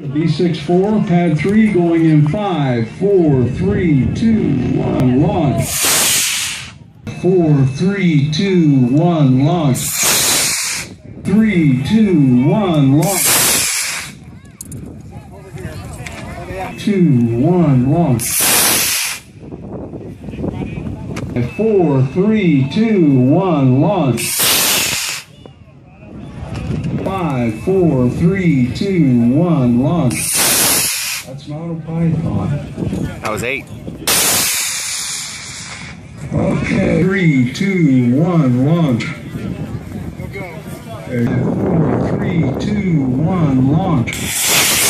B6-4, pad 3 going in 5, 4, 3, 2, 1, launch. 4, 3, 2, 1, launch. 3, 2, 1, launch. 2, 1, launch. 4, 3, 2, 1, launch. Five, four, three, two, one, launch. That's not a python. That was eight. Okay. Three, two, one, launch. Four, three, two, one, launch.